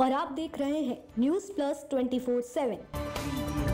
और आप देख रहे हैं news plus twenty four seven.